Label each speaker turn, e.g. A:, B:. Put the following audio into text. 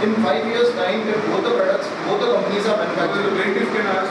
A: In five years' time, if both the products, both the companies are manufacturing.
B: The plaintiff can ask,